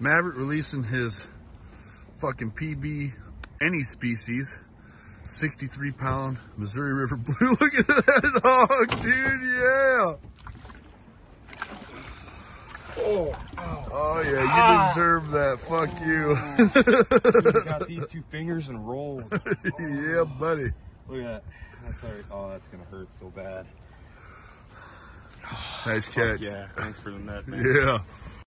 Maverick releasing his fucking PB, any species, 63 pound Missouri River Blue. Look at that dog, dude. Yeah. Oh, Oh yeah, you Ah. deserve that. Fuck you. dude, oh, you got these two fingers and rolled. yeah, buddy. Look at that. Oh, that's gonna hurt so bad. Nice catch. Yeah, thanks for the net, man. Yeah.